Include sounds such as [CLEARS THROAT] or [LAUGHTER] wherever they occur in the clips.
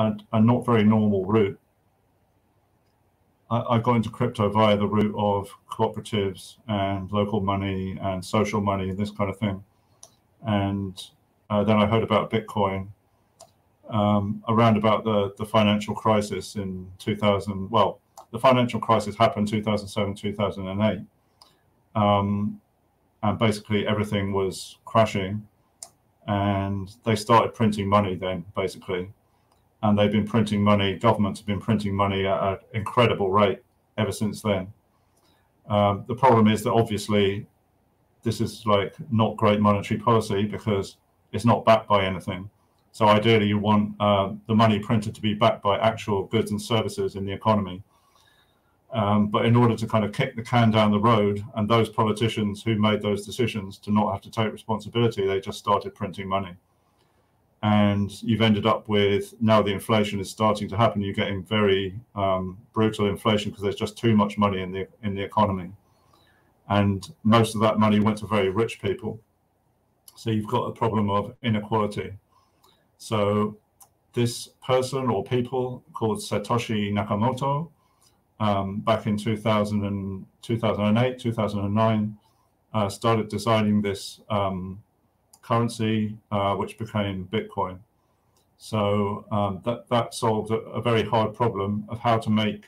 a, a not very normal route. I, I, got into crypto via the route of cooperatives and local money and social money and this kind of thing. And uh, then I heard about Bitcoin um, around about the, the financial crisis in 2000. Well, the financial crisis happened 2007, 2008. Um, and basically everything was crashing and they started printing money then basically and they've been printing money governments have been printing money at an incredible rate ever since then. Um, the problem is that obviously this is like not great monetary policy because it's not backed by anything. So ideally you want uh, the money printed to be backed by actual goods and services in the economy. Um, but in order to kind of kick the can down the road, and those politicians who made those decisions to not have to take responsibility, they just started printing money. And you've ended up with now the inflation is starting to happen. You're getting very um, brutal inflation because there's just too much money in the in the economy, and most of that money went to very rich people. So you've got a problem of inequality. So this person or people called Satoshi Nakamoto um, back in 2000 and 2008, 2009, uh, started designing this um, currency, uh, which became Bitcoin. So um, that that solved a, a, very hard problem of how to make,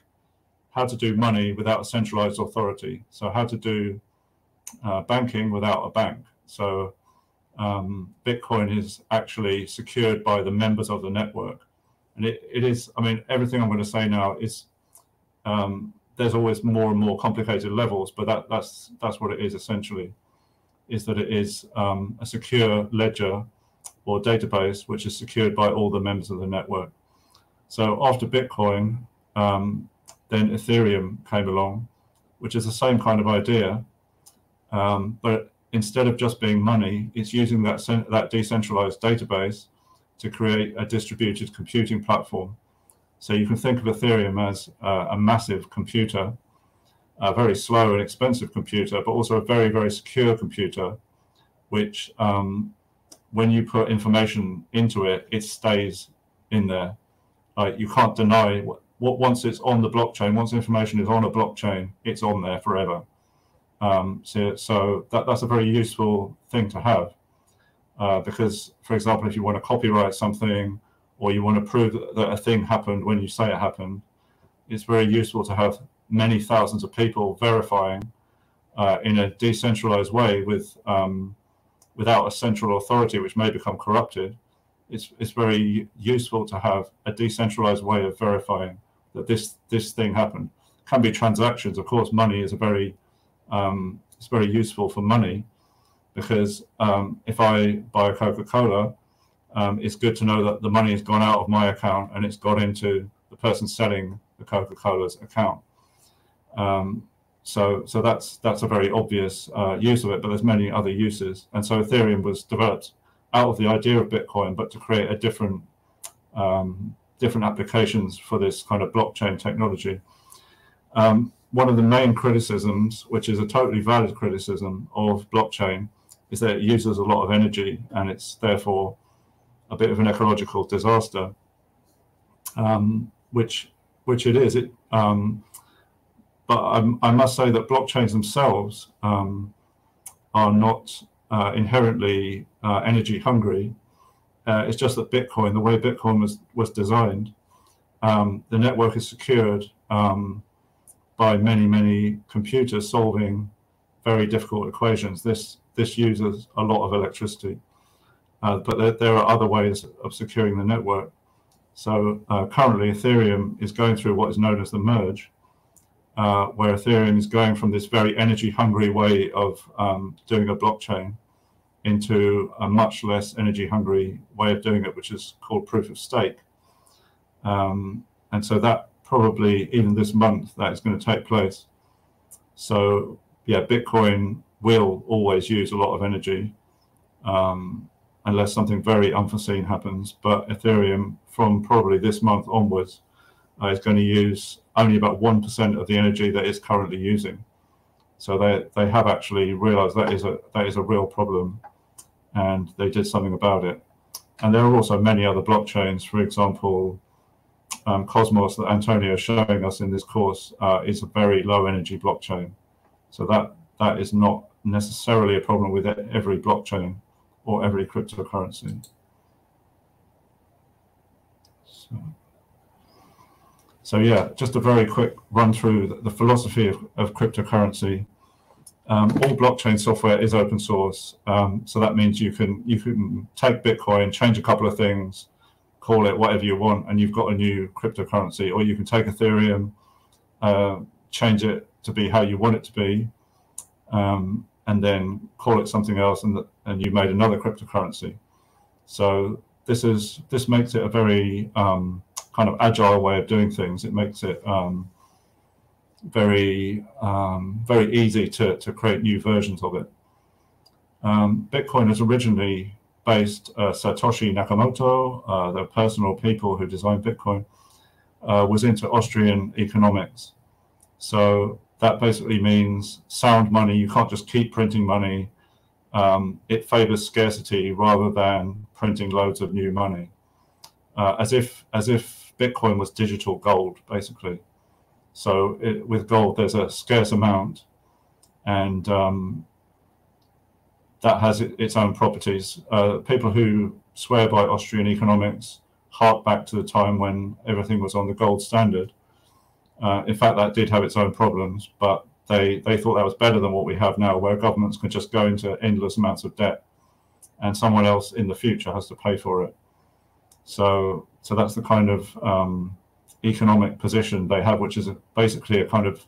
how to do money without a centralized authority. So how to do uh, banking without a bank. So um, Bitcoin is actually secured by the members of the network, and it, it is. I mean, everything I'm going to say now is um, there's always more and more complicated levels, but that, that's that's what it is essentially, is that it is um, a secure ledger or database which is secured by all the members of the network. So after Bitcoin, um, then Ethereum came along, which is the same kind of idea, um, but instead of just being money, it's using that that decentralized database to create a distributed computing platform so you can think of Ethereum as uh, a massive computer, a very slow and expensive computer, but also a very, very secure computer, which um, when you put information into it, it stays in there. Like you can't deny what, what once it's on the blockchain, once information is on a blockchain, it's on there forever. Um, so, so that, that's a very useful thing to have. Uh, because, for example, if you want to copyright something or you want to prove that a thing happened when you say it happened, it's very useful to have many thousands of people verifying uh, in a decentralized way with um, without a central authority, which may become corrupted. It's, it's very useful to have a decentralized way of verifying that this this thing happened. Can be transactions, of course. Money is a very um, it's very useful for money because um, if I buy a Coca Cola, um, it's good to know that the money has gone out of my account and it's got into the person selling the Coca-Cola's account. Um, so, so that's that's a very obvious uh, use of it, but there's many other uses. And so Ethereum was developed out of the idea of Bitcoin, but to create a different um, different applications for this kind of blockchain technology. Um, one of the main criticisms, which is a totally valid criticism of blockchain, is that it uses a lot of energy and it's therefore a bit of an ecological disaster, um, which which it is. It, um, but I, I, must say that blockchains themselves um, are not uh, inherently uh, energy hungry. Uh, it's just that Bitcoin, the way Bitcoin was was designed, um, the network is secured um, by many many computers solving very difficult equations. This this uses a lot of electricity. Uh, but there, there, are other ways of securing the network. So uh, currently, Ethereum is going through what is known as the merge, uh, where Ethereum is going from this very energy-hungry way of um, doing a blockchain into a much less energy-hungry way of doing it, which is called proof of stake. Um, and so that probably even this month that is going to take place. So yeah, Bitcoin will always use a lot of energy. Um, unless something very unforeseen happens. But Ethereum, from probably this month onwards, uh, is going to use only about 1% of the energy that it's currently using. So they, they have actually realized that is a that is a real problem and they did something about it. And there are also many other blockchains, for example, um, Cosmos that Antonio is showing us in this course uh, is a very low energy blockchain. So that that is not necessarily a problem with every blockchain or every cryptocurrency. So, so yeah, just a very quick run through the, philosophy of, of cryptocurrency. Um, all blockchain software is open source, um, so that means you can you can take Bitcoin, change a couple of things, call it whatever you want, and you've got a new cryptocurrency. Or you can take Ethereum, uh, change it to be how you want it to be, um, and then call it something else, and and you made another cryptocurrency. So this is this makes it a very um, kind of agile way of doing things. It makes it um, very um, very easy to to create new versions of it. Um, Bitcoin is originally based uh, Satoshi Nakamoto, uh, the personal people who designed Bitcoin, uh, was into Austrian economics. So that basically means sound money. You can't just keep printing money. Um, it favors scarcity rather than printing loads of new money, uh, as if as if Bitcoin was digital gold, basically. So it, with gold, there's a scarce amount, and um, that has its own properties. Uh, people who swear by Austrian economics hark back to the time when everything was on the gold standard uh, in fact, that did have its own problems, but they, they thought that was better than what we have now, where governments can just go into endless amounts of debt and someone else in the future has to pay for it. So, so that's the kind of um, economic position they have, which is a, basically a kind of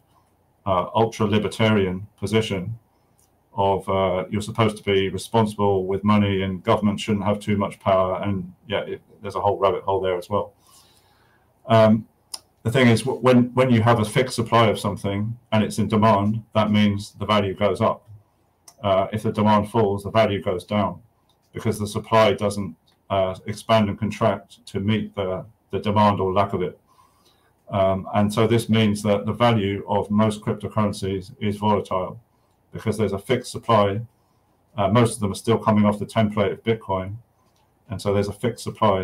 uh, ultra libertarian position of uh, you're supposed to be responsible with money and government shouldn't have too much power. And yeah, it, there's a whole rabbit hole there as well. Um, the thing is when when you have a fixed supply of something and it's in demand that means the value goes up uh, if the demand falls the value goes down because the supply doesn't uh, expand and contract to meet the, the demand or lack of it um, and so this means that the value of most cryptocurrencies is volatile because there's a fixed supply uh, most of them are still coming off the template of bitcoin and so there's a fixed supply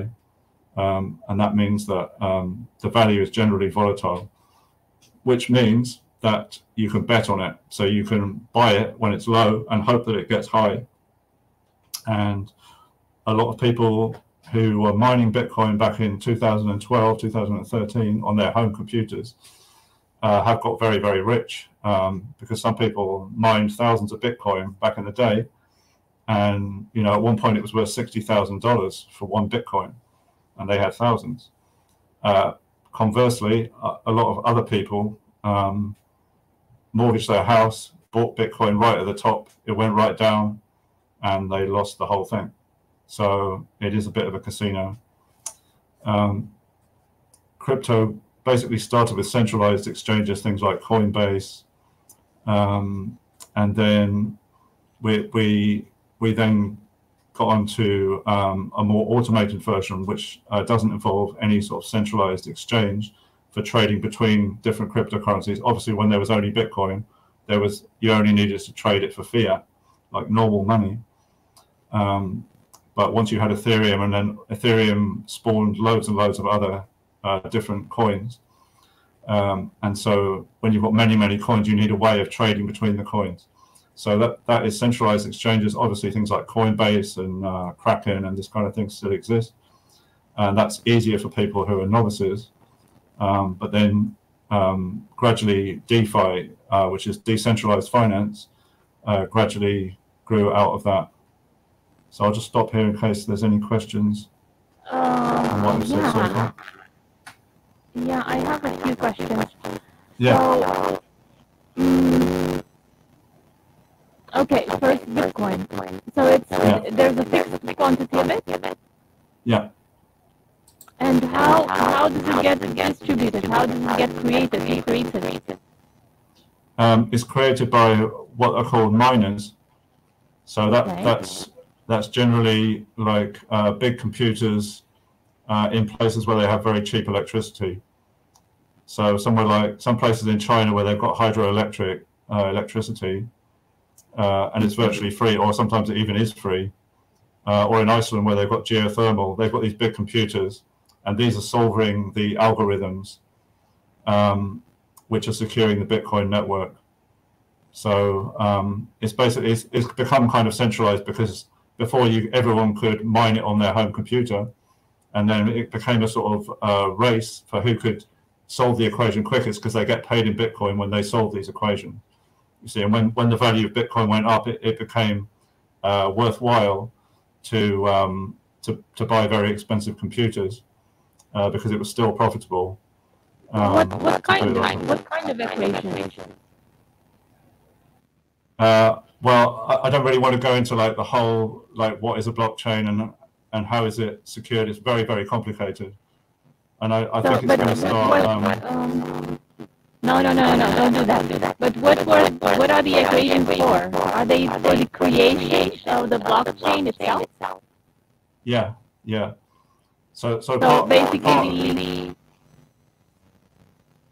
um, and that means that um, the value is generally volatile, which means that you can bet on it. So you can buy it when it's low and hope that it gets high. And a lot of people who were mining Bitcoin back in 2012, 2013 on their home computers uh, have got very, very rich um, because some people mined thousands of Bitcoin back in the day. And, you know, at one point it was worth $60,000 for one Bitcoin and they had thousands. Uh, conversely, a, lot of other people um, mortgaged their house, bought Bitcoin right at the top, it went right down, and they lost the whole thing. So it is a bit of a casino. Um, crypto basically started with centralized exchanges, things like Coinbase, um, and then we we we then got onto um, a more automated version, which uh, doesn't involve any sort of centralized exchange for trading between different cryptocurrencies. Obviously, when there was only Bitcoin, there was you only needed to trade it for fiat, like normal money. Um, but once you had Ethereum, and then Ethereum spawned loads and loads of other uh, different coins. Um, and so when you've got many, many coins, you need a way of trading between the coins. So that, that is centralized exchanges. Obviously, things like Coinbase and uh, Kraken and this kind of thing still exist. And that's easier for people who are novices. Um, but then um, gradually, DeFi, uh, which is decentralized finance, uh, gradually grew out of that. So I'll just stop here in case there's any questions uh, yeah. Yeah, I have a few questions. Yeah. So, Okay, first Bitcoin. So it's yeah. there's a fixed quantity of it. Yeah. And how how does it get distributed? How does it get created? Creates it? Um, it's created by what are called miners. So that okay. that's that's generally like uh, big computers uh, in places where they have very cheap electricity. So somewhere like some places in China where they've got hydroelectric uh, electricity, uh, and it's virtually free, or sometimes it even is free. Uh, or in Iceland, where they've got geothermal, they've got these big computers and these are solving the algorithms um, which are securing the Bitcoin network. So um, it's basically it's, it's, become kind of centralized because before you everyone could mine it on their home computer, and then it became a sort of uh, race for who could solve the equation quickest because they get paid in Bitcoin when they solve these equations. You see, and when, when the value of Bitcoin went up, it, it became uh, worthwhile to, um, to to buy very expensive computers uh, because it was still profitable. Um, what, what kind of what kind of equation? Uh, well, I, I, don't really want to go into like the whole like what is a blockchain and and how is it secured. It's very very complicated, and I, I so, think it's going to start. What, um, um, no, no, no, no, don't do that. Do that. But what what what are the equations for? Are they for the creation of the blockchain itself? Yeah, yeah. So so, so part, basically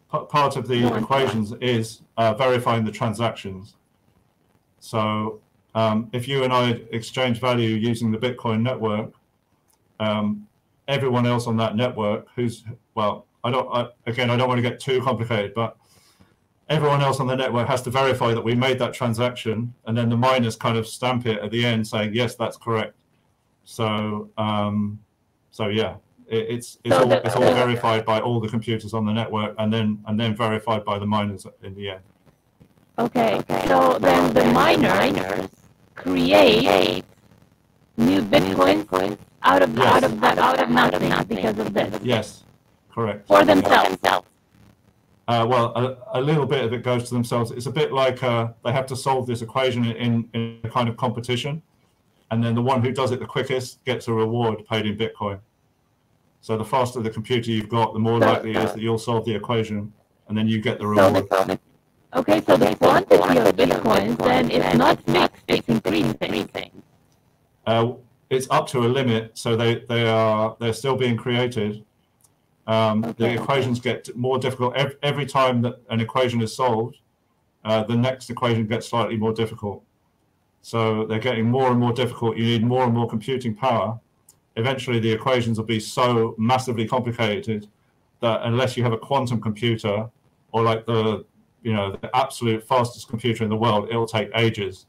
part, part of the equations is uh, verifying the transactions. So um, if you and I exchange value using the Bitcoin network, um, everyone else on that network who's well, I don't I, again I don't want to get too complicated, but everyone else on the network has to verify that we made that transaction, and then the miners kind of stamp it at the end saying yes, that's correct. So um, so yeah, it, it's it's all it's all verified by all the computers on the network, and then and then verified by the miners in the end. Okay, so then the miners create new Bitcoin out of yes. out of that out of nothing because of this. Yes, correct. For themselves. Uh, well, a, a, little bit of it goes to themselves. It's a bit like uh, they have to solve this equation in, in a kind of competition, and then the one who does it the quickest gets a reward paid in Bitcoin. So the faster the computer you've got, the more likely it is that you'll solve the equation, and then you get the reward. Okay, so the quantity of bitcoins then is not fixed; it's increasing. Uh, it's up to a limit, so they, they are they're still being created. Um, okay, the equations get more difficult every, every time that an equation is solved. Uh, the next equation gets slightly more difficult. So they're getting more and more difficult. You need more and more computing power eventually the equations will be so massively complicated that unless you have a quantum computer or like the you know the absolute fastest computer in the world, it'll take ages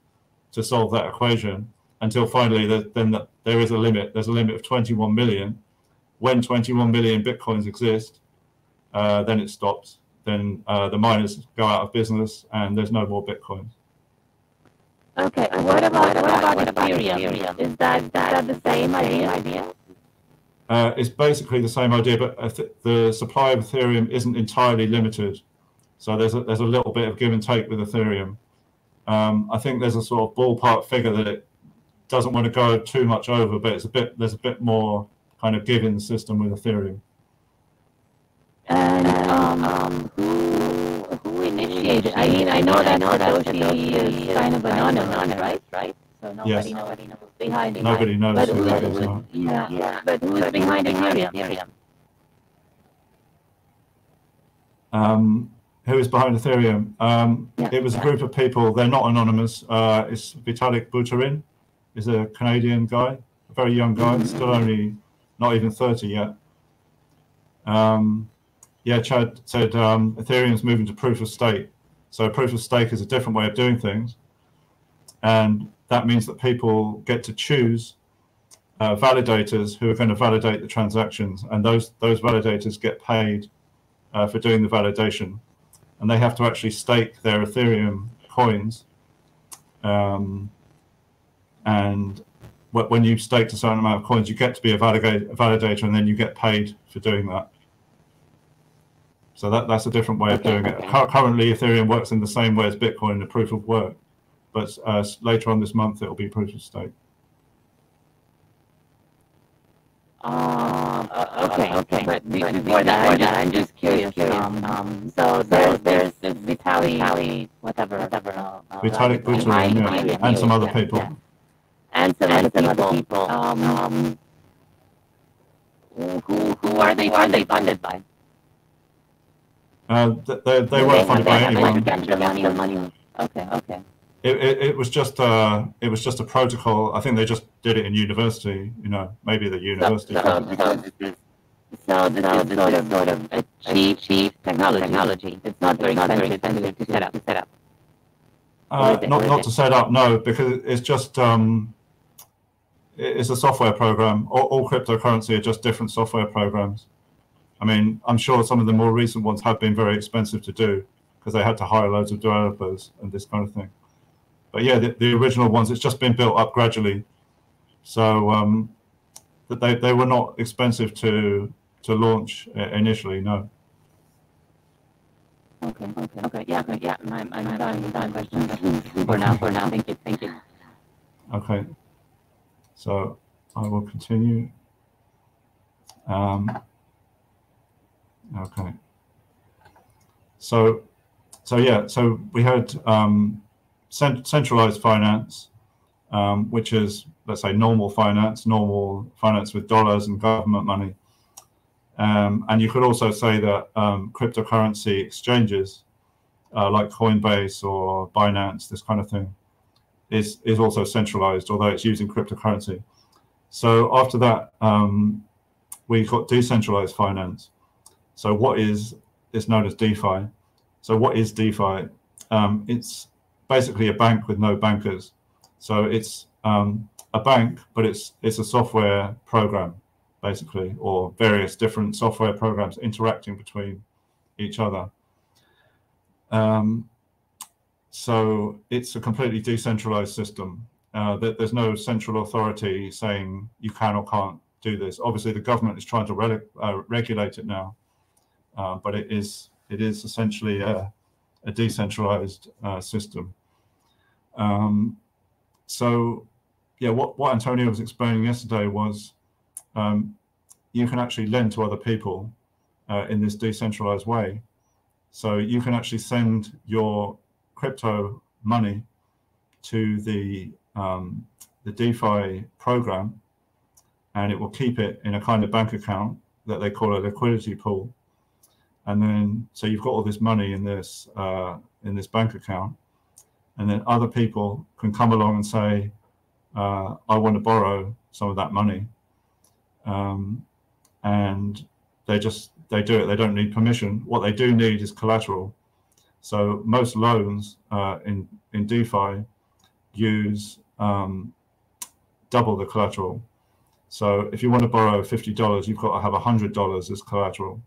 to solve that equation until finally the, then the, there is a limit. There's a limit of 21 million. When 21 million bitcoins exist, uh, then it stops. Then uh, the miners go out of business and there's no more bitcoins. Okay, what about what about, what about Ethereum? Is that that the same idea? Uh, it's basically the same idea, but the supply of Ethereum isn't entirely limited. So there's a, there's a little bit of give and take with Ethereum. Um, I think there's a sort of ballpark figure that it doesn't want to go too much over, but it's a bit there's a bit more kind of give in the system with Ethereum. And um, um, initiated. I mean, I know that Satoshi is kind of anonymous, right? Right. So nobody, yes. nobody knows behind it. Nobody knows but who that is. Yeah, yeah. But who's behind Ethereum? Um, who is behind Ethereum? Um, yeah, it was a group of people. They're not anonymous. Uh, it's Vitalik Buterin. Is a Canadian guy, a very young guy, still only not even 30 yet. Um, yeah, Chad said um, Ethereum's moving to proof of stake. So proof of stake is a different way of doing things, and that means that people get to choose uh, validators who are going to validate the transactions, and those those validators get paid uh, for doing the validation, and they have to actually stake their Ethereum coins. Um, and when you stake a certain amount of coins, you get to be a validator, and then you get paid for doing that. So that, that's a different way of doing it. Currently, Ethereum works in the same way as Bitcoin, the proof of work, but uh, later on this month, it will be proof of stake. Uh, okay, okay. But before that, I'm just curious. Um, um, so there's there's Vitalik, whatever, whatever. Uh, uh Vitalik Buterin, yeah, and some other people. Yeah. And some other people. people. Um, um, who who are they? Are they funded by? Uh, they, they weren't funded by anyone. Okay, okay. It, it, it was just a uh, it was just a protocol. I think they just did it in university. You know, maybe the university. So this so is sort of sort of a cheap cheap technology. technology. It's not very not expensive, expensive to set up. To set up. Uh, not not to set up, no, because it's just um, it's a software program. All, all, cryptocurrency are just different software programs. I mean, I'm sure some of the more recent ones have been very expensive to do because they had to hire loads of developers and this kind of thing. But yeah, the, the original ones, it's just been built up gradually. So um, they, they were not expensive to to launch initially, no. Okay, okay, okay, yeah, okay, yeah, I'm, I'm done, done questions for now, for now, thank you, thank you. Okay, so I will continue. Um, okay. So, so yeah, so we had um, cent centralized finance, um, which is, let's say, normal finance, normal finance with dollars and government money. Um, and you could also say that um, cryptocurrency exchanges uh, like Coinbase or Binance, this kind of thing, is, is also centralized, although it's using cryptocurrency. So after that, um, we got decentralized finance. So what is is known as DeFi. So what is DeFi? Um, it's basically a bank with no bankers. So it's um, a bank, but it's it's a software program basically, or various different software programs interacting between each other. Um, so it's a completely decentralized system. Uh, there's no central authority saying you can or can't do this. Obviously, the government is trying to re uh, regulate it now, uh, but it is it is essentially a, a decentralized uh, system. Um, so, yeah, what, what Antonio was explaining yesterday was um, you can actually lend to other people uh, in this decentralized way. So you can actually send your crypto money to the um, the DeFi program, and it will keep it in a kind of bank account that they call a liquidity pool. And then, so you've got all this money in this uh, in this bank account, and then other people can come along and say, uh, "I want to borrow some of that money," um, and they just they do it. They don't need permission. What they do need is collateral. So most loans uh, in in DeFi use um, double the collateral. So if you want to borrow fifty dollars, you've got to have hundred dollars as collateral.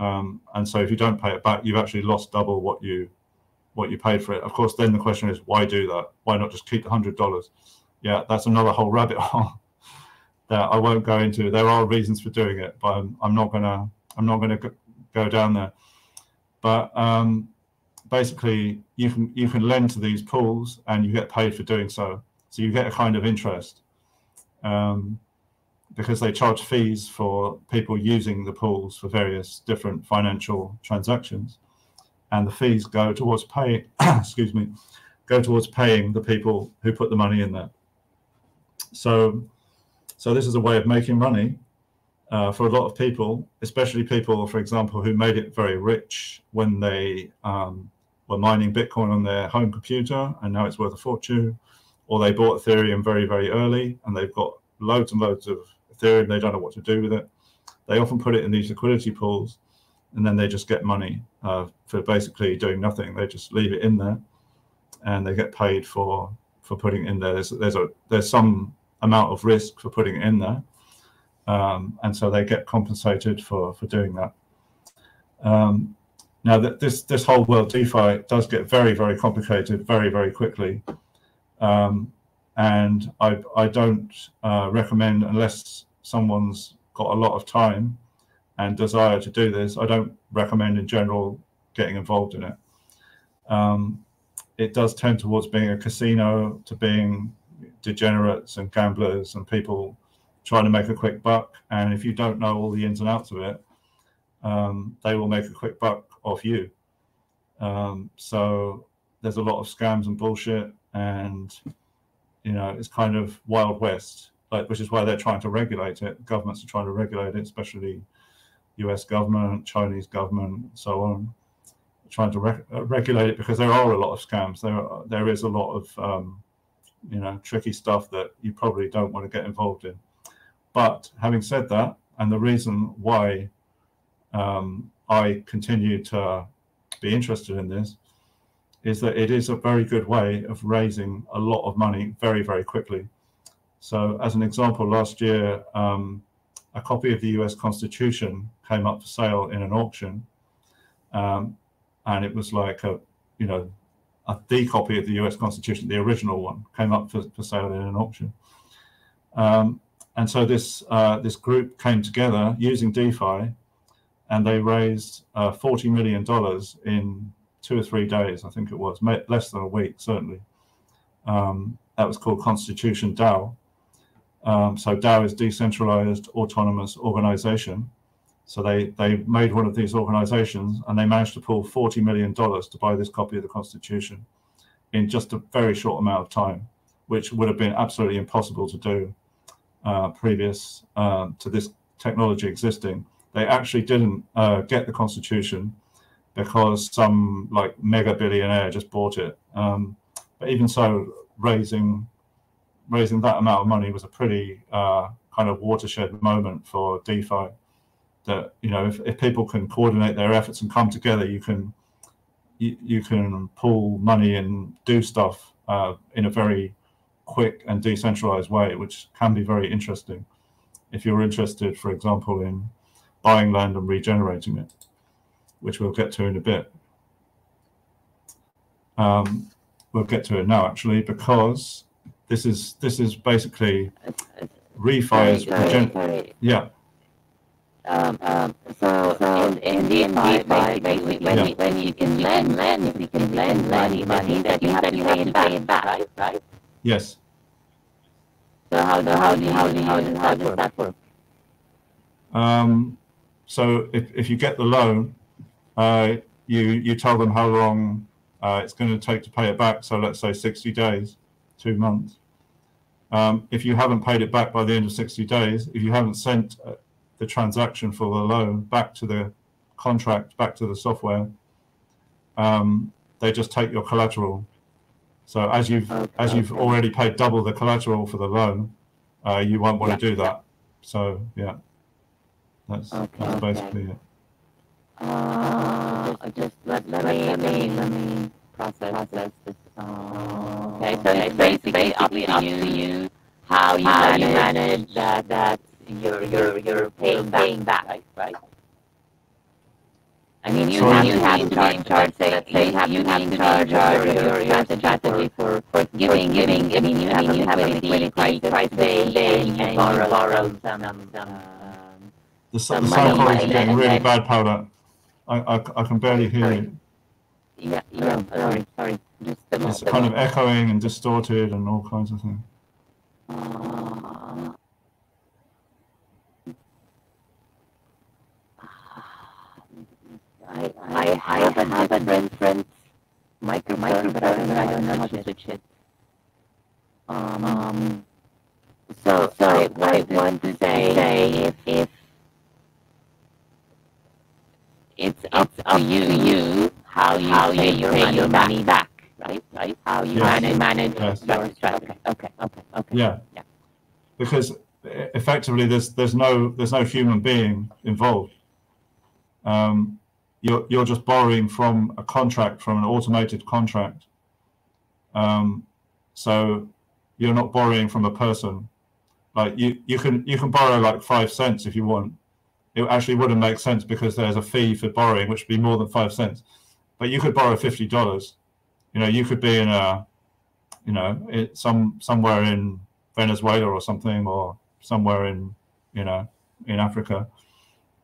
Um, and so if you don't pay it back, you've actually lost double what you what you paid for it. Of course, then the question is, why do that? Why not just keep the hundred dollars? Yeah, that's another whole rabbit [LAUGHS] hole that I won't go into. There are reasons for doing it, but I'm, I'm not gonna I'm not gonna go down there. But um, basically, you can you can lend to these pools and you get paid for doing so. So you get a kind of interest um, because they charge fees for people using the pools for various different financial transactions, and the fees go towards pay. [CLEARS THROAT] excuse me, go towards paying the people who put the money in there. So so this is a way of making money uh, for a lot of people, especially people, for example, who made it very rich when they um, were mining Bitcoin on their home computer and now it's worth a fortune, or they bought Ethereum very, very early and they've got loads and loads of Ethereum. They don't know what to do with it. They often put it in these liquidity pools and then they just get money uh, for basically doing nothing. They just leave it in there and they get paid for for putting it in there. There's, there's a there's some amount of risk for putting it in there. Um, and so they get compensated for, for doing that. Um, now, that this, this whole world DeFi does get very, very complicated very, very quickly. Um, and I, I don't uh, recommend, unless someone's got a lot of time and desire to do this, I don't recommend in general getting involved in it. Um, it does tend towards being a casino to being degenerates and gamblers and people trying to make a quick buck. And if you don't know all the ins and outs of it, um, they will make a quick buck off you. Um, so there's a lot of scams and bullshit, and you know it's kind of wild west. Like, which is why they're trying to regulate it. Governments are trying to regulate it, especially U.S. government, Chinese government, so on, trying to re uh, regulate it because there are a lot of scams. There, are, there is a lot of um, you know, tricky stuff that you probably don't want to get involved in. But having said that, and the reason why um, I continue to be interested in this is that it is a very good way of raising a lot of money very, very quickly. So, as an example, last year, um, a copy of the US Constitution came up for sale in an auction. Um, and it was like a, you know, a, the copy of the US Constitution, the original one, came up for, for sale in an auction. Um, and so this uh, this group came together using DeFi, and they raised uh, forty million dollars in two or three days. I think it was less than a week, certainly. Um, that was called Constitution DAO. Um, so DAO is decentralized autonomous organization. So they they made one of these organizations, and they managed to pull forty million dollars to buy this copy of the Constitution in just a very short amount of time, which would have been absolutely impossible to do uh, previous uh, to this technology existing. They actually didn't uh, get the constitution because some like mega billionaire just bought it. Um, but even so, raising raising that amount of money was a pretty uh, kind of watershed moment for DeFi. That you know, if, if people can coordinate their efforts and come together, you can you, you can pull money and do stuff uh, in a very quick and decentralized way, which can be very interesting if you're interested, for example, in buying land and regenerating it, which we'll get to in a bit. Um, we'll get to it now, actually, because this is this is basically refi is yeah. Um, um, so, so in, in DeFi, basically, when, yeah. you, when you can lend, lend, if you can lend money, money that you have to pay it back, right? right? Yes. So how do how do how do how does how does that work? Um, so if, if you get the loan, uh, you you tell them how long uh, it's going to take to pay it back. So let's say 60 days, two months. Um, if you haven't paid it back by the end of 60 days, if you haven't sent uh, the transaction for the loan back to the contract, back to the software, um, they just take your collateral so as you've okay, as you've okay. already paid double the collateral for the loan, uh, you won't want yeah. to do that. So yeah, that's okay, that's basically it. Uh, just let, let, me, let me let me process, process. Uh, okay, so it's basically, basically up, to you how you how manage, you manage that that you're you're you're paying, paying back, right? Right. I mean, you have, you have to be in charge, say, say, have, you have to charge of your, your, your strategy for, for giving, giving, I mean, you have, you have a liquidity crisis today, and you borrow, borrow some, some, um, the, the sound quality is getting really bad, Powder. I, I, I can barely hear you. Yeah, yeah, sorry, sorry. Just it's kind of echoing and distorted and all kinds of things. Uh, I, I, I have a have a different microphone, but I don't know, I don't know how to switch it. Um, um so, so I, I want to say, say if, if it's up to you, you how you how pay, you your, pay money your money back, right? Right? How you yes. manage, manage yes. your strategy. Okay, okay, okay. Yeah. yeah. Because effectively, there's there's no there's no human being involved. Um, you're, you're just borrowing from a contract, from an automated contract. Um, so you're not borrowing from a person. Like you, you can you can borrow like five cents if you want. It actually wouldn't make sense because there's a fee for borrowing, which would be more than five cents. But you could borrow fifty dollars. You know, you could be in a, you know, it, some somewhere in Venezuela or something, or somewhere in, you know, in Africa,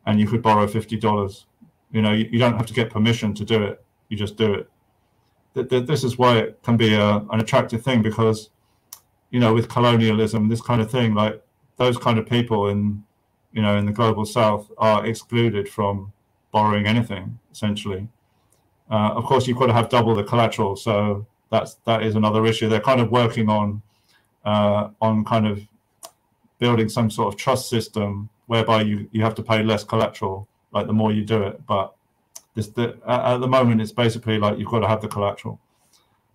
and you could borrow fifty dollars you know, you, you don't have to get permission to do it. You just do it. Th- th- this is why it can be a, an attractive thing because, you know, with colonialism, this kind of thing, like those kind of people in, you know, in the global south are excluded from borrowing anything essentially. Uh, of course, you've got to have double the collateral, so that's that is another issue. They're kind of working on uh, on kind of building some sort of trust system whereby you you have to pay less collateral like the more you do it. But this the, at the moment it's basically like you've got to have the collateral.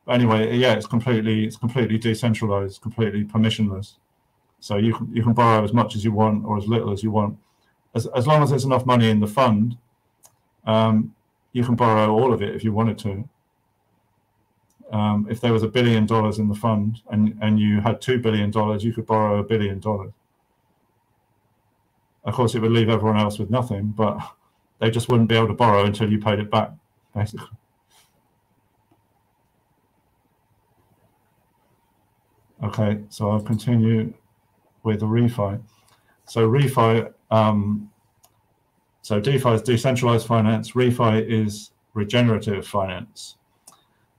But anyway, yeah, it's completely it's completely decentralized, completely permissionless. So you can you can borrow as much as you want or as little as you want. as, as long as there's enough money in the fund, um, you can borrow all of it if you wanted to. Um, if there was a billion dollars in the fund and, and you had two billion dollars, you could borrow a billion dollars. Of course, it would leave everyone else with nothing, but they just wouldn't be able to borrow until you paid it back, basically. Okay, so I'll continue with the refi. So refi, um, so DeFi is decentralized finance, refi is regenerative finance.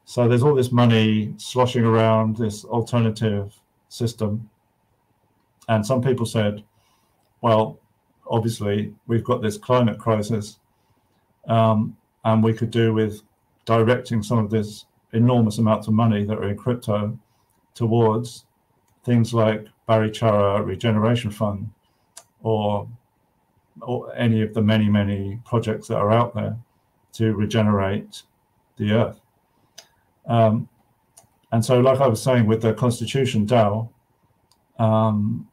So there's all this money sloshing around this alternative system. And some people said, well, obviously we've got this climate crisis um, and we could do with directing some of this enormous amounts of money that are in crypto towards things like Barichara Regeneration Fund or, or any of the many, many projects that are out there to regenerate the earth. Um, and so, like I was saying with the Constitution DAO, um,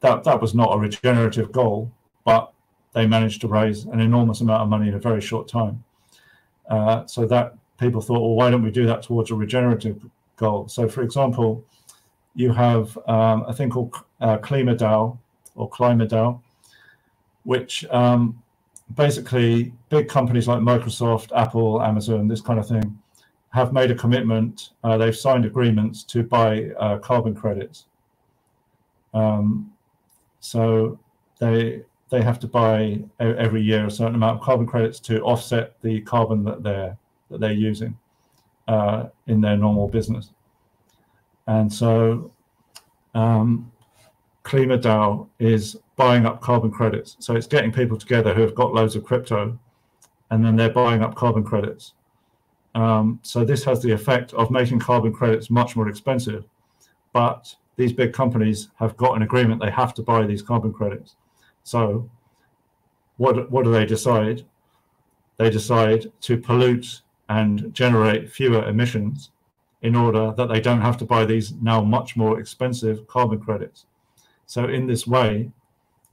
that that was not a regenerative goal, but they managed to raise an enormous amount of money in a very short time. Uh, so that people thought, well, why don't we do that towards a regenerative goal? So, for example, you have um, a thing called uh, KlimaDAO or KlimaDAO, which um, basically big companies like Microsoft, Apple, Amazon, this kind of thing, have made a commitment. Uh, they've signed agreements to buy uh, carbon credits. Um, so they they have to buy every year a certain amount of carbon credits to offset the carbon that they're that they're using uh, in their normal business. And so um, KlimaDAO is buying up carbon credits. So it's getting people together who have got loads of crypto, and then they're buying up carbon credits. Um, so this has the effect of making carbon credits much more expensive, but these big companies have got an agreement they have to buy these carbon credits. So what what do they decide? They decide to pollute and generate fewer emissions in order that they don't have to buy these now much more expensive carbon credits. So in this way,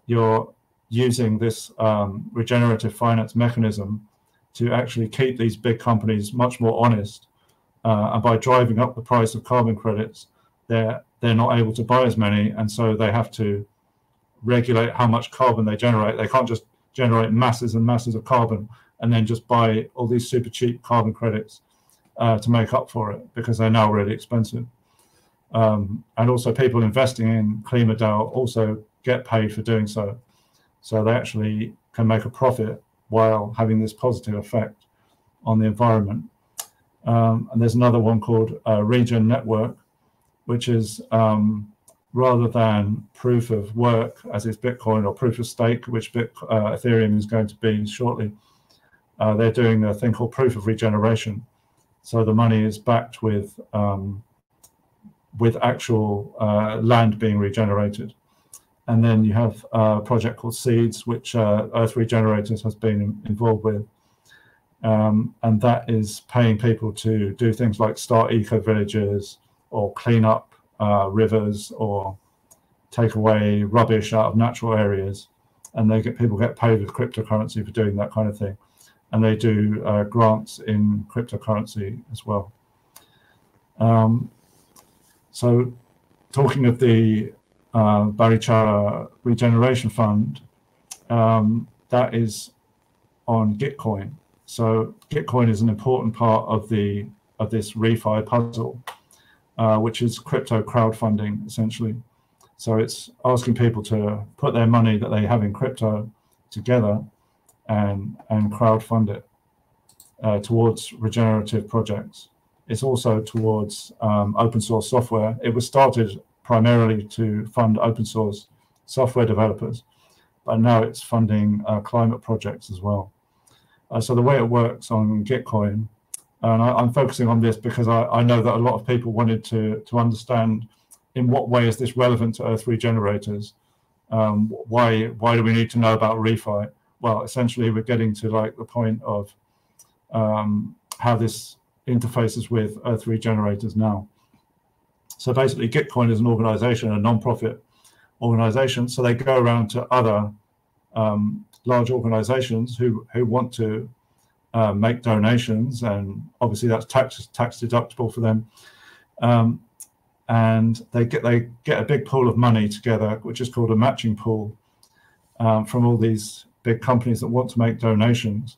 you're using this um, regenerative finance mechanism to actually keep these big companies much more honest. Uh, and by driving up the price of carbon credits, they're they're not able to buy as many, and so they have to regulate how much carbon they generate. They can't just generate masses and masses of carbon and then just buy all these super cheap carbon credits uh, to make up for it because they're now really expensive. Um, and also, people investing in KlimaDAO also get paid for doing so. So they actually can make a profit while having this positive effect on the environment. Um, and there's another one called uh, Regen Network, which is um, rather than proof of work, as is Bitcoin, or proof of stake, which Bit, uh, Ethereum is going to be shortly. Uh, they're doing a thing called proof of regeneration. So the money is backed with um, with actual uh, land being regenerated. And then you have a project called Seeds, which uh, Earth Regenerators has been involved with. Um, and that is paying people to do things like start eco villages, or clean up uh, rivers or take away rubbish out of natural areas. And they get people get paid with cryptocurrency for doing that kind of thing. And they do uh, grants in cryptocurrency as well. Um, so, talking of the uh, Barichara Regeneration Fund, um, that is on Gitcoin. So Gitcoin is an important part of the of this refi puzzle uh, which is crypto crowdfunding essentially. So it's asking people to put their money that they have in crypto together and and crowdfund it uh, towards regenerative projects. It's also towards um, open source software. It was started primarily to fund open source software developers, but now it's funding uh, climate projects as well. Uh, so the way it works on Gitcoin and I, am focusing on this because I, I, know that a lot of people wanted to to understand in what way is this relevant to Earth regenerators. Um, why why do we need to know about refi? Well, essentially, we're getting to like the point of um, how this interfaces with Earth regenerators now. So basically, Gitcoin is an organization, a non-profit organization. So they go around to other um, large organizations who, who want to uh, make donations, and obviously that's tax tax deductible for them. Um, and they get they get a big pool of money together, which is called a matching pool, um, from all these big companies that want to make donations.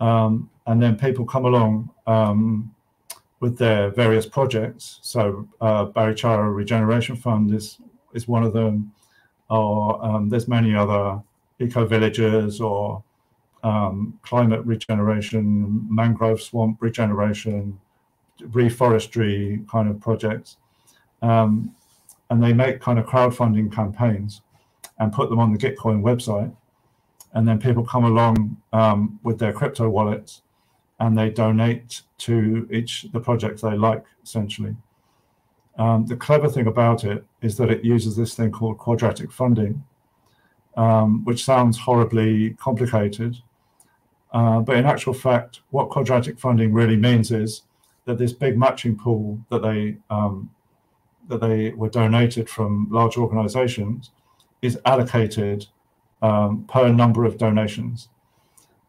Um, and then people come along um, with their various projects. So uh, Barichara Regeneration Fund is is one of them, or um, there's many other eco villages or um, climate regeneration, mangrove swamp regeneration, reforestry kind of projects. Um, and they make kind of crowdfunding campaigns and put them on the Gitcoin website. And then people come along um, with their crypto wallets and they donate to each the projects they like, essentially. Um, the clever thing about it is that it uses this thing called quadratic funding, um, which sounds horribly complicated. Uh, but in actual fact, what quadratic funding really means is that this big matching pool that they um, that they were donated from large organizations is allocated um, per number of donations.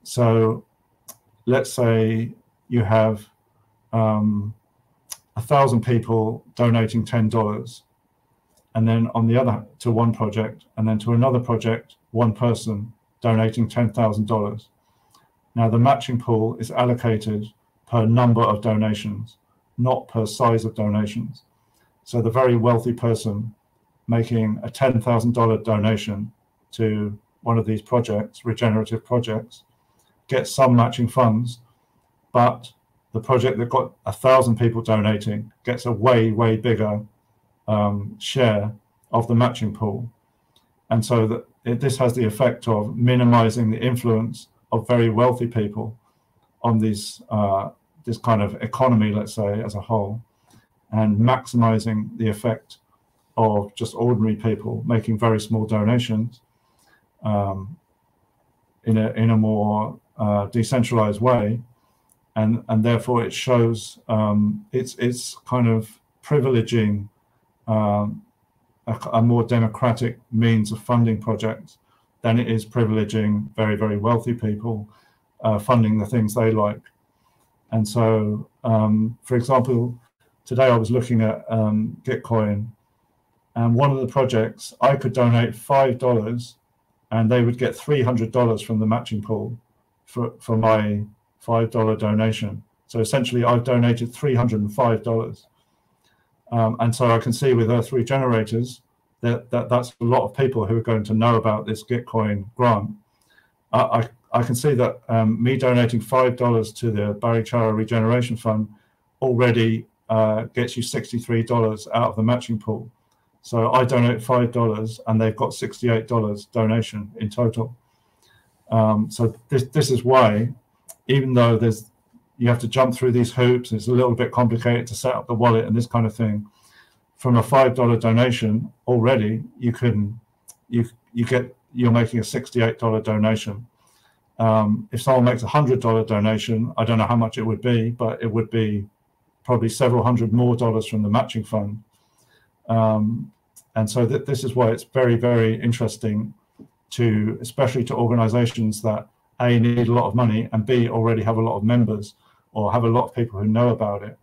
So let's say you have um, a thousand people donating ten dollars, and then on the other to one project, and then to another project, one person donating ten thousand dollars. Now the matching pool is allocated per number of donations, not per size of donations. So the very wealthy person making a $10,000 donation to one of these projects, regenerative projects, gets some matching funds, but the project that got a thousand people donating gets a way, way bigger um, share of the matching pool. And so that it, this has the effect of minimizing the influence of very wealthy people on these uh, this kind of economy, let's say, as a whole, and maximizing the effect of just ordinary people making very small donations um, in a in a more uh, decentralized way, and and therefore it shows um, it's it's kind of privileging um, a, a, more democratic means of funding projects than it is privileging very very wealthy people uh, funding the things they like. And so, um, for example, today I was looking at um, Gitcoin, and one of the projects I could donate five dollars, and they would get three hundred dollars from the matching pool for for my five dollar donation. So essentially, I've donated three hundred and five dollars, um, and so I can see with Earth Regenerators that, that that's a lot of people who are going to know about this Gitcoin grant. I, I can see that um, me donating five dollars to the Barichara Regeneration Fund already uh, gets you sixty-three dollars out of the matching pool. So I donate five dollars, and they've got sixty-eight dollars donation in total. Um, so this this is why, even though there's you have to jump through these hoops, it's a little bit complicated to set up the wallet and this kind of thing. From a five dollar donation already, you can you you get you're making a sixty-eight dollar donation um, if someone makes a hundred dollar donation, I don't know how much it would be, but it would be probably several hundred more dollars from the matching fund. Um, and so th- this is why it's very, very interesting to, especially to organizations that A, need a lot of money and B, already have a lot of members or have a lot of people who know about it.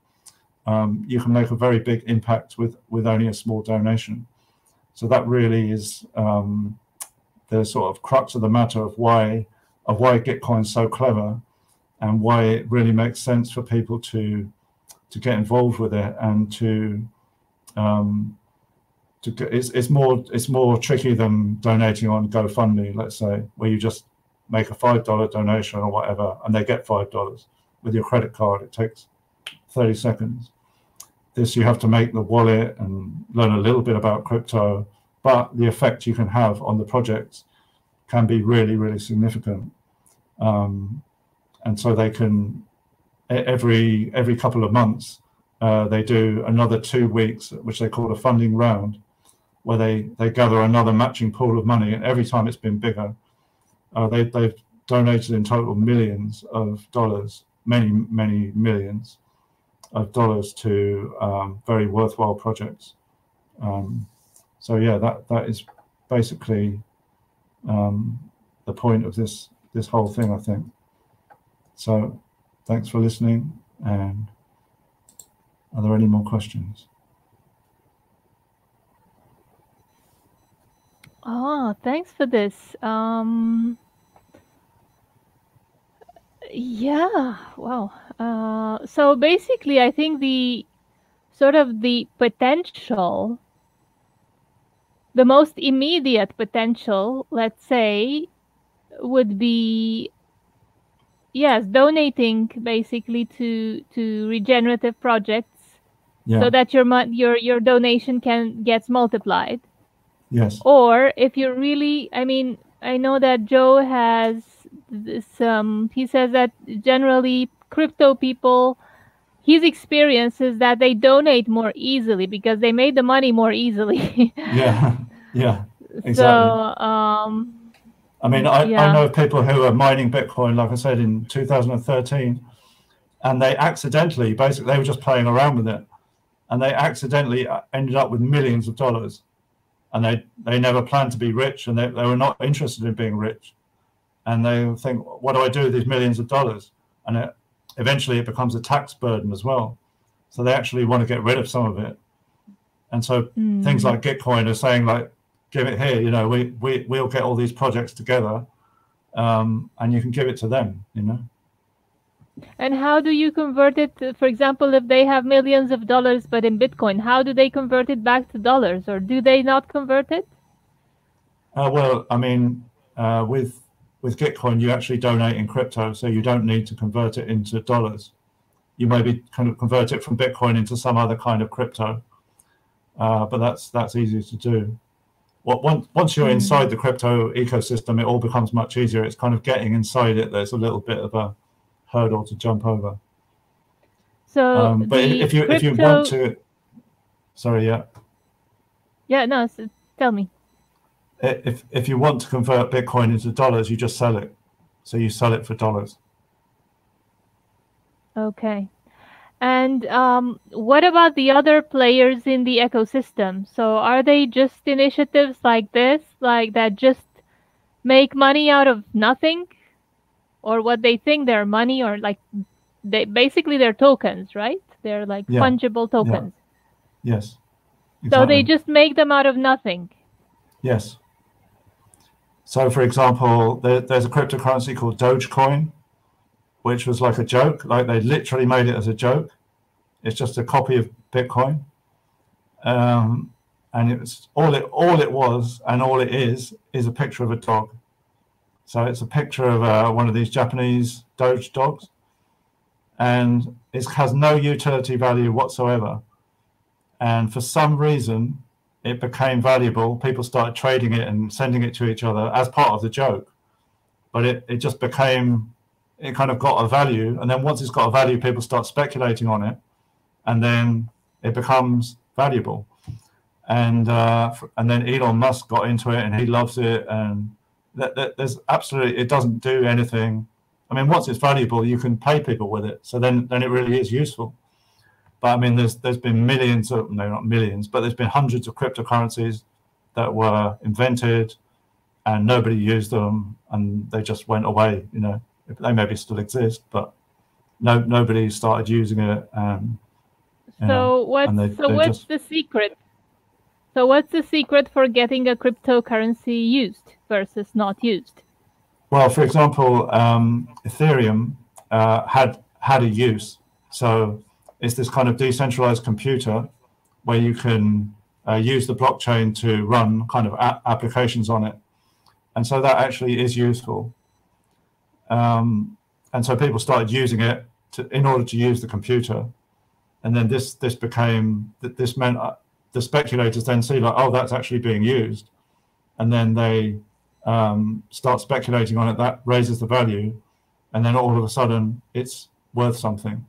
Um, you can make a very big impact with, with only a small donation. So that really is um, the sort of crux of the matter of why of why Gitcoin's so clever and why it really makes sense for people to to get involved with it and to um, to it's, it's more it's more tricky than donating on GoFundMe, let's say, where you just make a five dollar donation or whatever, and they get five dollars with your credit card. It takes thirty seconds. This you have to make the wallet and learn a little bit about crypto, but the effect you can have on the project can be really really significant. Um, and so they can every every couple of months uh, they do another two weeks, which they call a funding round, where they they gather another matching pool of money, and every time it's been bigger, uh, they they've donated in total millions of dollars, many many millions of dollars to um, very worthwhile projects. Um, so yeah, that that is basically um, the point of this this whole thing, I think. So, thanks for listening. And are there any more questions? Oh, thanks for this. Um, yeah, wow. Uh, so basically, I think the sort of the potential, the most immediate potential, let's say, would be yes, donating basically to to regenerative projects Yeah. so that your your your donation can gets multiplied. Yes. Or if you're really, I mean, I know that Joe has this. Um, he says that generally crypto people, his experience is that they donate more easily because they made the money more easily. [LAUGHS] Yeah. Yeah. So, Exactly. um, I mean, I, I Yeah. know people who are mining Bitcoin, like I said, in 2013, and they accidentally, basically, they were just playing around with it, and they accidentally uh, ended up with millions of dollars, and they they never planned to be rich, and they, they were not interested in being rich, and they think, what do I do with these millions of dollars? And it, eventually, it becomes a tax burden as well, so they actually want to get rid of some of it, and so things mm, like Gitcoin are saying like, give it here, you know, we, we, we'll get all these projects together um, and you can give it to them, you know? And how do you convert it? to- For example, if they have millions of dollars but in Bitcoin, how do they convert it back to dollars, or do they not convert it? Uh, well, I mean, uh, with, with Gitcoin, you actually donate in crypto, so you don't need to convert it into dollars. You maybe kind of convert it from Bitcoin into some other kind of crypto, uh, but that's that's easy to do. What once once you're Mm. inside the crypto ecosystem, it all becomes much easier. It's kind of getting inside it. There's a little bit of a hurdle to jump over. So Um, but if you if you want to, sorry, yeah, yeah, no, s tell me. If if you want to convert Bitcoin into dollars, you just sell it. So you sell it for dollars. Okay. And um, what about the other players in the ecosystem? So are they just initiatives like this, like that just make money out of nothing? Or what they think they're money or like they basically they're tokens, right? They're like Yeah, fungible yeah, tokens. yes, So they just make them out of nothing. yes. So, for example, there, there's a cryptocurrency called Dogecoin, which was like a joke. Like they literally made it as a joke. It's just a copy of Bitcoin, um, and it's all it all it was, and all it is is a picture of a dog. So it's a picture of uh, one of these Japanese Doge dogs, and it has no utility value whatsoever. And for some reason, it became valuable. People started trading it and sending it to each other as part of the joke. But it, it just became, it kind of got a value. And then once it's got a value, people start speculating on it. And then it becomes valuable. And uh, and then Elon Musk got into it and he loves it. And that, that, there's absolutely, it doesn't do anything. I mean, once it's valuable, you can pay people with it. So then, then it really is useful. But I mean, there's there's been millions of no, not millions, but there's been hundreds of cryptocurrencies that were invented, and nobody used them, and they just went away. You know, they maybe still exist, but no nobody started using it. Know, So what's and they so they what's just the secret? So what's the secret for getting a cryptocurrency used versus not used? well, for example, um, Ethereum uh, had had a use. So it's this kind of decentralized computer where you can uh, use the blockchain to run kind of applications on it. And so that actually is useful. Um, and so people started using it to, in order to use the computer. And then this this became th- this meant uh, the speculators then see like oh that's actually being used, and then they um, start speculating on it. That raises the value, and then all of a sudden it's worth something.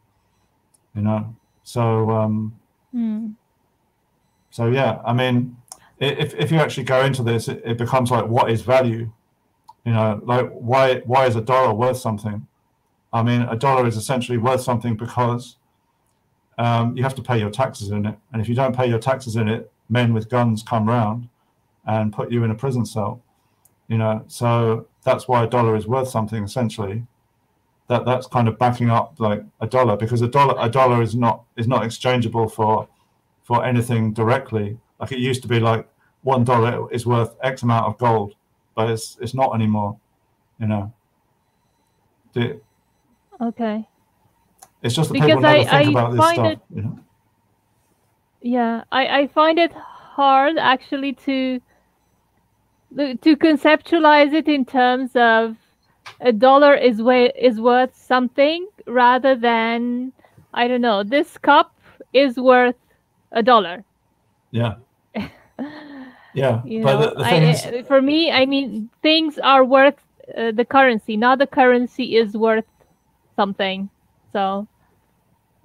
You know. So um, Hmm. so yeah, I mean, if if you actually go into this, it, it becomes like what is value? You know, like why why is a dollar worth something? I mean, a dollar is essentially worth something because um, you have to pay your taxes in it, and if you don't pay your taxes in it, men with guns come round and put you in a prison cell. You know, so that's why a dollar is worth something essentially. That that's kind of backing up like a dollar because a dollar a dollar is not is not exchangeable for for anything directly. Like it used to be like one dollar is worth X amount of gold, but it's it's not anymore. You know. The, Okay. it's just Because people never I- think I about this find stuff. it- You know? Yeah, I, I find it hard actually to to conceptualize it in terms of a dollar is wa- is worth something rather than I don't know, this cup is worth a dollar. Yeah. [LAUGHS] Yeah. You but know, the, the I- I- for me, I mean, things are worth uh, the currency, not the currency is worth something. So,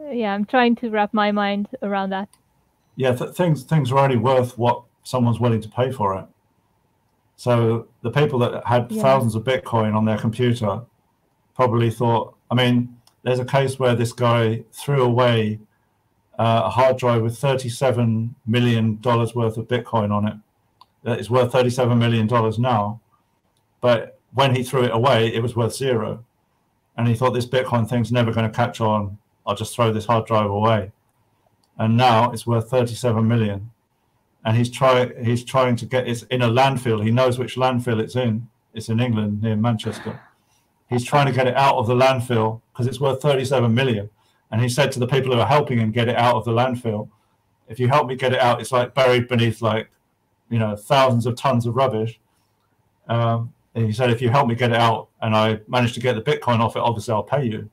uh, yeah, I'm trying to wrap my mind around that. yeah, th- things things are only worth what someone's willing to pay for it. So the people that had Yeah. thousands of Bitcoin on their computer probably thought. I mean, there's a case where this guy threw away uh, a hard drive with 37 million dollars worth of Bitcoin on it. That is worth 37 million dollars now, but when he threw it away, it was worth zero, and he thought this Bitcoin thing's never going to catch on. I'll just throw this hard drive away and now it's worth 37 million and he's trying he's trying to get it's in a landfill. He knows which landfill it's in. It's in england near manchester. He's trying to get it out of the landfill because it's worth 37 million. And he said to the people who are helping him get it out of the landfill. If you help me get it out it's like buried beneath like you know thousands of tons of rubbish. Um, and he said if you help me get it out and i manage to get the bitcoin off it obviously i'll pay you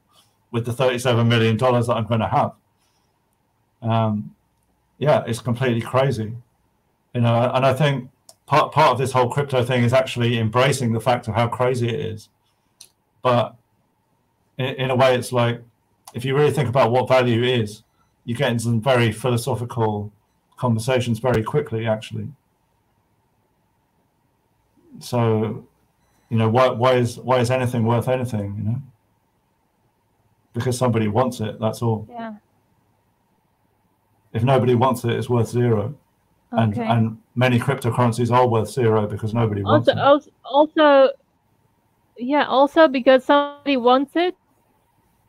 with the 37 million dollars that i'm going to have. Um, yeah, it's completely crazy, you know. And I think part part of this whole crypto thing is actually embracing the fact of how crazy it is. But in, in a way, it's like if you really think about what value is, you get into some very philosophical conversations very quickly, actually. So, you know, why why is why is anything worth anything? You know, because somebody wants it. That's all Yeah. if nobody wants it, it's worth zero. And Okay. and many cryptocurrencies are worth zero because nobody wants also, it. also, also, yeah, also because somebody wants it,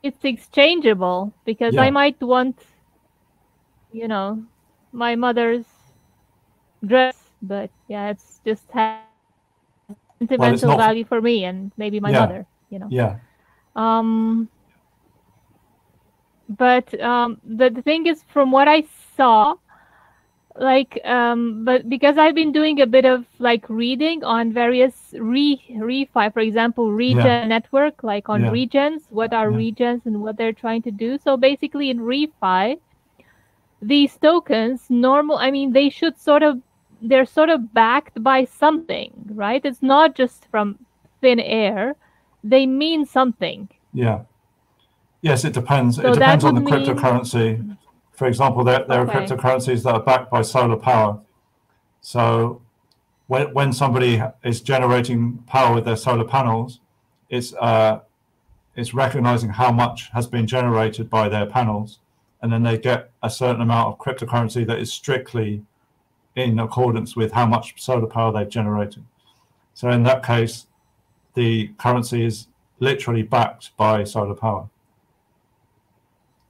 it's exchangeable. Because I might want, you know, my mother's dress, but yeah, it's just has sentimental not- value for me and maybe my Yeah. mother. You know. Yeah, Um, but um, the, the thing is, from what I saw, like, um, but because I've been doing a bit of like reading on various re refi, for example, regen network, like on Yeah. regens, what are Yeah. regens and what they're trying to do. So basically, in refi, these tokens, normal, I mean, they should sort of, they're sort of backed by something, right? It's not just from thin air. They mean something. yeah. Yes, it depends. So it depends on the mean- cryptocurrency. For example, there, there are cryptocurrencies that are backed by solar power. So when, when somebody is generating power with their solar panels, it's uh, it's recognizing how much has been generated by their panels, and then they get a certain amount of cryptocurrency that is strictly in accordance with how much solar power they've generated. So in that case, the currency is literally backed by solar power,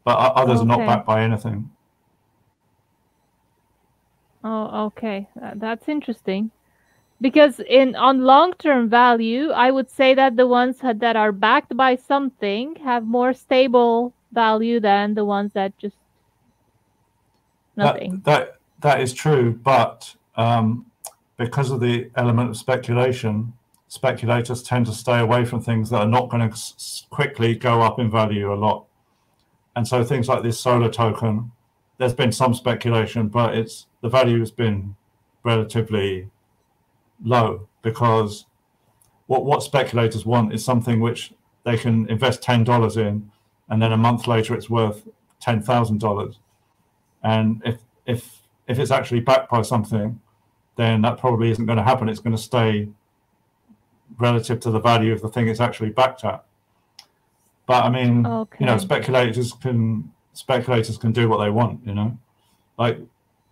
but others are not backed by anything. Oh, okay. Uh, That's interesting. Because in on long-term value, I would say that the ones that are backed by something have more stable value than the ones that just nothing. That, that that is true, but um, because of the element of speculation, speculators tend to stay away from things that are not going to quickly go up in value a lot. And so things like this solar token, there's been some speculation, but it's the value has been relatively low because what what speculators want is something which they can invest ten dollars in, and then a month later it's worth ten thousand dollars. And if if if it's actually backed by something, then that probably isn't going to happen. It's going to stay relative to the value of the thing it's actually backed at. But I mean, you know, speculators can speculators can do what they want. You know, like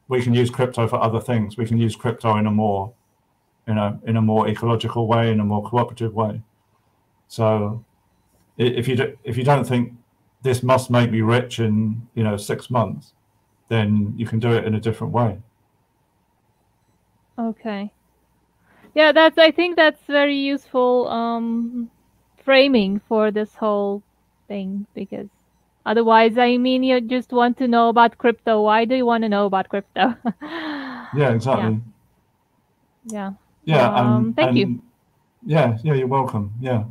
we can use crypto for other things. We can use crypto in a more you know, in a more ecological way, in a more cooperative way. So if you do, if you don't think this must make me rich in you know six months, then you can do it in a different way. Okay. Yeah, that's I think that's very useful um framing for this whole thing because otherwise I mean you just want to know about crypto. Why do you want to know about crypto? [LAUGHS] yeah, exactly. Yeah. Yeah. Um, and, thank you. Yeah, yeah, you're welcome. Yeah.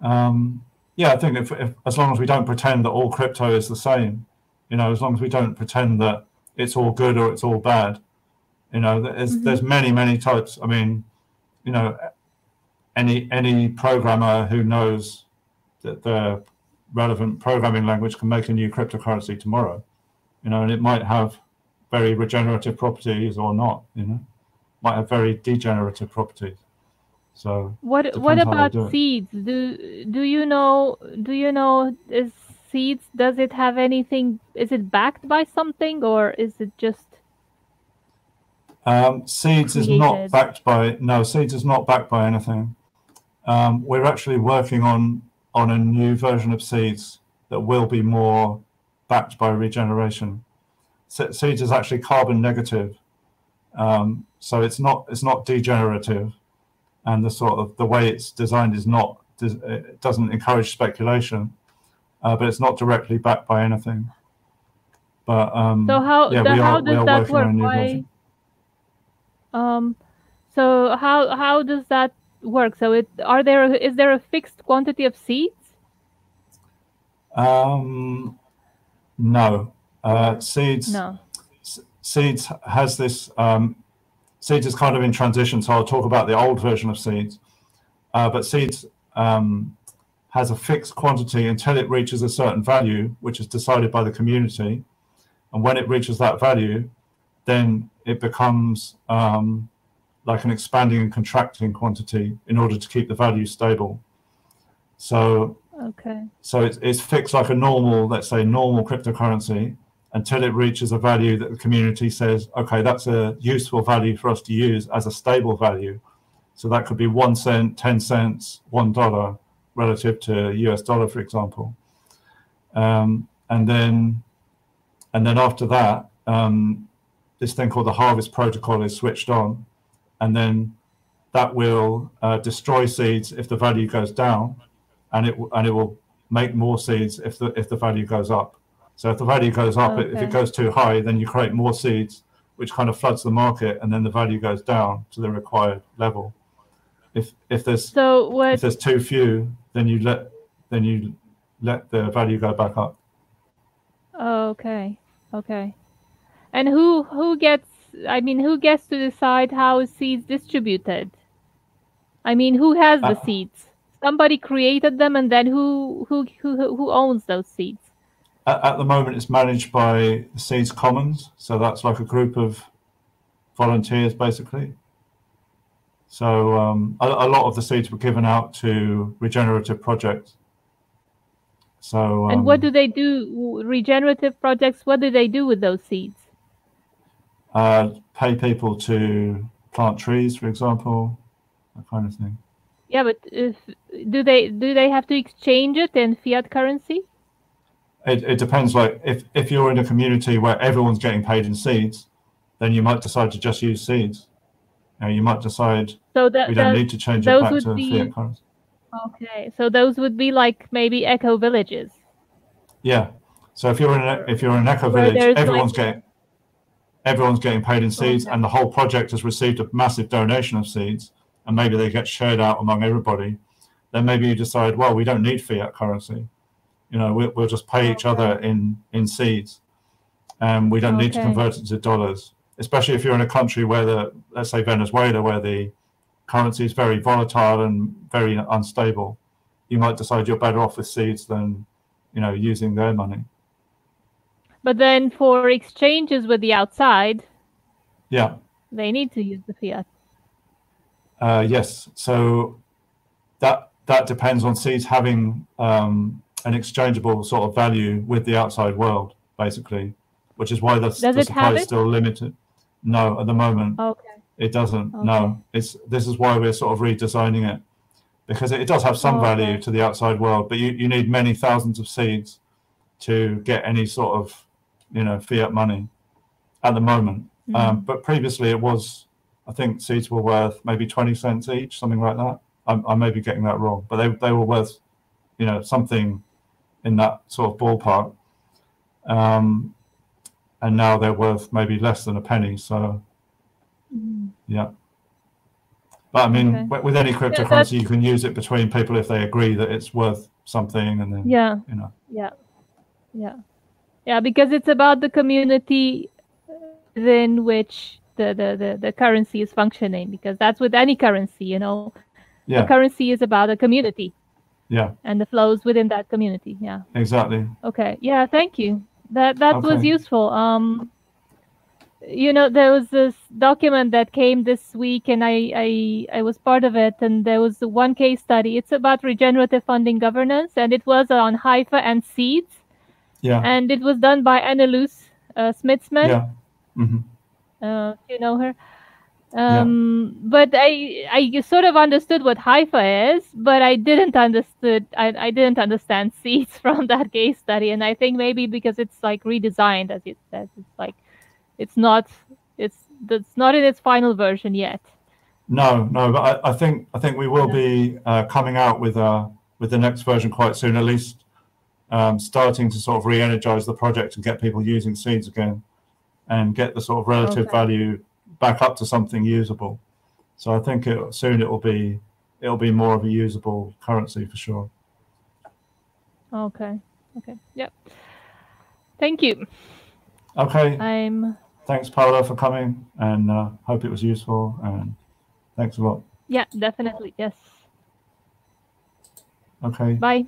Um, yeah, I think if, if as long as we don't pretend that all crypto is the same, you know, as long as we don't pretend that it's all good or it's all bad, you know, there's Mhm. there's many many types. I mean, you know, any any programmer who knows that the relevant programming language can make a new cryptocurrency tomorrow, you know, and it might have very regenerative properties or not, you know, might have very degenerative properties. So What what Depends how they about do seeds? Do do you know do you know is seeds does it have anything is it backed by something or is it just Um, seeds is not backed by no seeds is not backed by anything. Um, we're actually working on on a new version of seeds that will be more backed by regeneration. Se- seeds is actually carbon negative, um, so it's not it's not degenerative, and the sort of the way it's designed is not it doesn't encourage speculation, uh, but it's not directly backed by anything. But um, So how yeah, we how are does that work? Why um so how how does that work? So it are there is there a fixed quantity of seeds? Um, no. Uh, seeds. No. Seeds has this. Um, seeds is kind of in transition, so I'll talk about the old version of seeds. Uh, but seeds um, has a fixed quantity until it reaches a certain value, which is decided by the community. And when it reaches that value, then it becomes um, like an expanding and contracting quantity in order to keep the value stable. So Okay. so it's, it's fixed like a normal, let's say, normal cryptocurrency until it reaches a value that the community says, okay, that's a useful value for us to use as a stable value. So that could be one cent, 10 cents, one dollar relative to US dollar, for example. Um, and then, and then after that, um, this thing called the harvest protocol is switched on, and then that will uh, destroy seeds if the value goes down and it and it will make more seeds if the if the value goes up. So if the value goes up, if it goes too high, then you create more seeds, which kind of floods the market, and then the value goes down to the required level. If if there's So what if there's too few, then you let then you let the value go back up. Oh, okay. Okay. And who who gets I mean who gets to decide how seeds distributed? I mean who has the Uh, seeds? Somebody created them and then who who who who owns those seeds? At, at the moment, it's managed by the Seeds Commons, so that's like a group of volunteers, basically. So um, a, a lot of the seeds were given out to regenerative projects. So And what um, do they do regenerative projects what do they do with those seeds? Uh, pay people to plant trees, for example, that kind of thing. Yeah, but if do they do they have to exchange it in fiat currency? It, it depends. Like if, if you're in a community where everyone's getting paid in seeds, then you might decide to just use seeds. You, know, you might decide So that, we don't that need to change it back to be- fiat currency. okay. So those would be like maybe eco villages. Yeah. So if you're in a, if you're in an eco village, everyone's like- getting everyone's getting paid in oh, seeds, Okay. and the whole project has received a massive donation of seeds, and maybe they get shared out among everybody. Then maybe you decide, well, we don't need fiat currency. You know, we, we'll just pay each other in in seeds, and we don't need to convert it to dollars. Especially if you're in a country where the, let's say Venezuela, where the currency is very volatile and very unstable, you might decide you're better off with seeds than, you know, using their money. But then for exchanges with the outside, Yeah. they need to use the fiat. Uh, yes. So that that depends on seeds having um, an exchangeable sort of value with the outside world, basically, which is why the, the supply is still limited. No, at the moment. Okay. It doesn't. Okay. No, it's this is why we're sort of redesigning it because it, it does have some Oh, value okay. to the outside world, but you, you need many thousands of seeds to get any sort of you know fiat money at the moment. Mm. Um, but previously it was, I think seeds were worth maybe 20 cents each, something like that. I'm, I may be getting that wrong, but they, they were worth, you know, something in that sort of ballpark. Um, and now they're worth maybe less than a penny. So, Mm. yeah. But I mean, Okay. with any cryptocurrency, you can use it between people if they agree that it's worth something, and then Yeah. you know, Yeah. Yeah. Yeah, because it's about the community within which the, the, the, the currency is functioning, because that's with any currency, you know. yeah, The currency is about a community yeah, and the flows within that community. Yeah. exactly. Okay. Yeah, thank you. That that was useful. Um you know, there was this document that came this week and I, I I was part of it and there was one case study. It's about regenerative funding governance and it was on Hypha and seeds Yeah, and it was done by Anneloes uh, Smitsman. yeah, hmm Uh, you know her. Um, but I I sort of understood what Hypha is, but I didn't understood I, I didn't understand [LAUGHS] seeds from that case study, and I think maybe because it's like redesigned, as you said, it's like it's not it's it's not in its final version yet. No, no, but I, I think I think we will be uh, coming out with uh, with the next version quite soon. At least um, starting to sort of re-energize the project and get people using seeds again, and get the sort of relative Okay. value back up to something usable. So I think it, soon it will be it'll be more of a usable currency for sure. Okay. Okay. Yep. Thank you. Okay, I'm thanks Paolo for coming, and uh, hope it was useful. And thanks a lot. yeah, definitely yes. Okay, Bye.